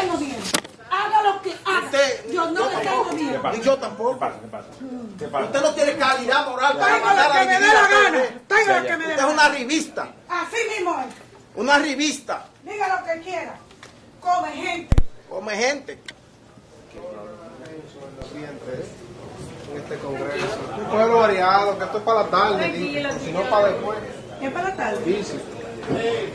tengo miedo. Haga lo que haga. Usted- yo no le tengo miedo. Y yo tampoco. ¿Qué pasa? ¿Qué pasa? ¿Qué pasa? Usted no tiene calidad moral para Tengo lo a que me dé la gana. Tengo que me dé Usted es una revista. Así mismo es. Una revista. Diga lo que quiera. Come gente. Come gente. en este congreso. Un pueblo variado, que esto es para la tarde, si no para después. Es para la tarde. Bici. Bájale